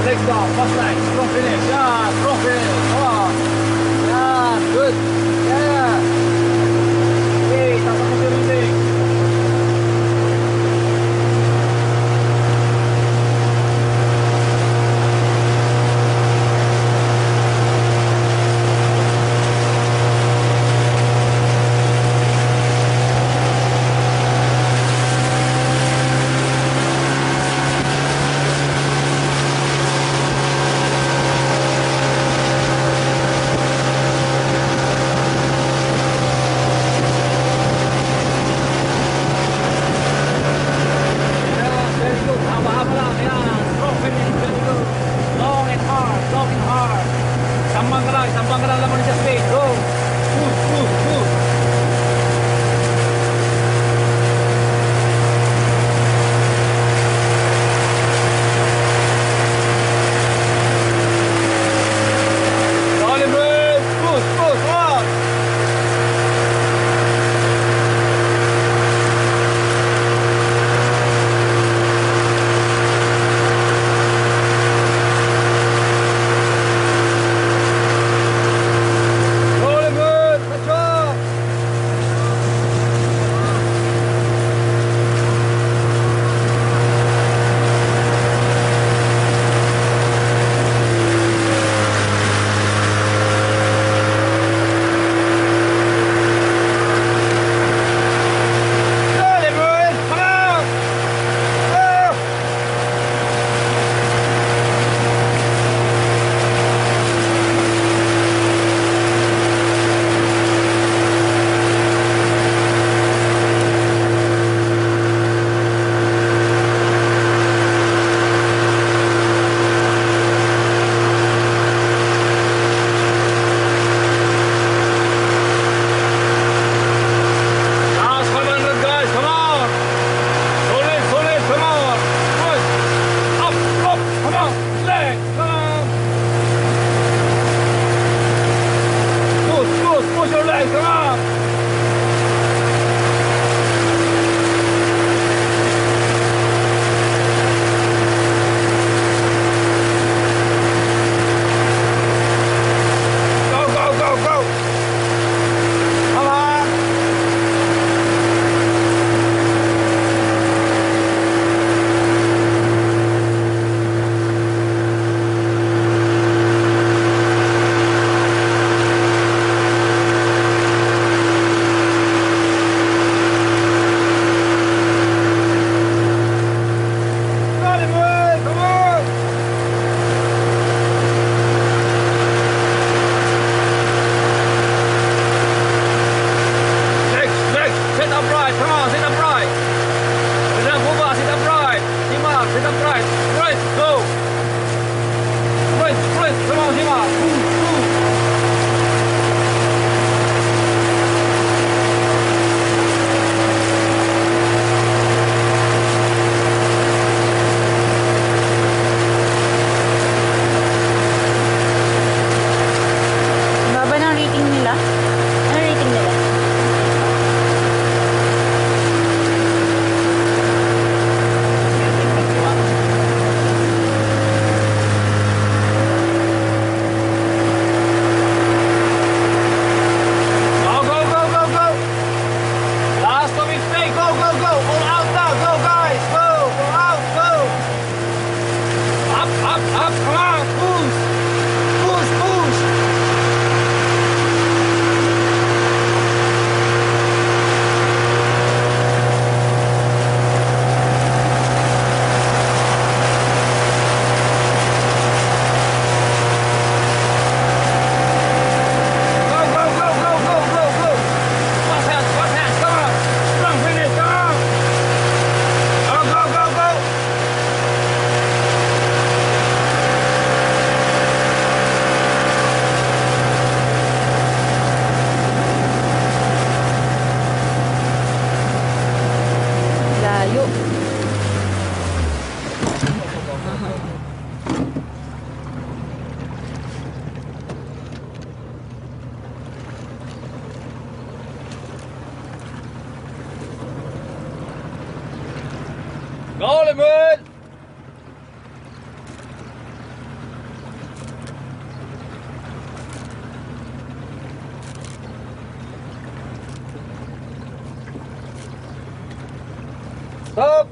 off, legs off, first strong finish, yeah, strong finish, come on, yeah, good. Goleman! Stop!